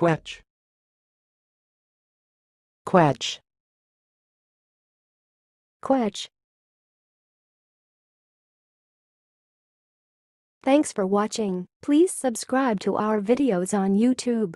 Quetch. Quetch. Quetch. Thanks for watching. Please subscribe to our videos on YouTube.